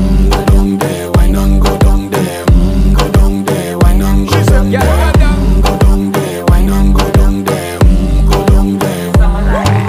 we don't.